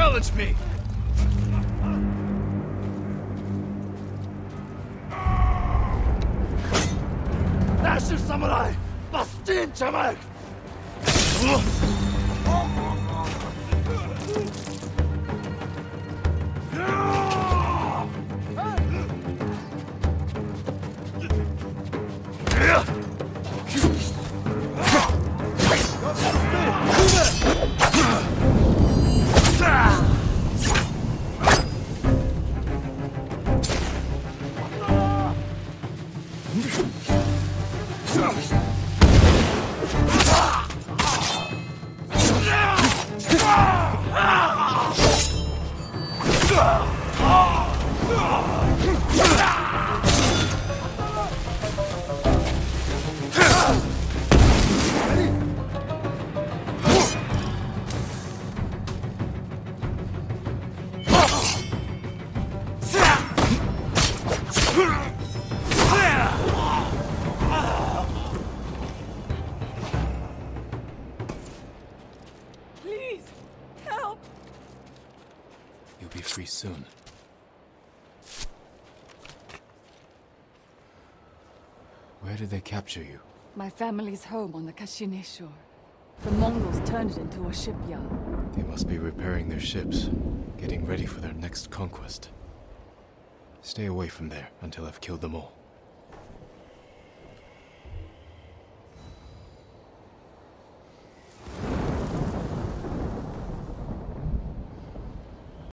challenge me! National Samurai! Bastin Chamak! Please, You'll be free soon. Where did they capture you? My family's home on the Kashine shore. The Mongols turned it into a shipyard. They must be repairing their ships, getting ready for their next conquest. Stay away from there until I've killed them all.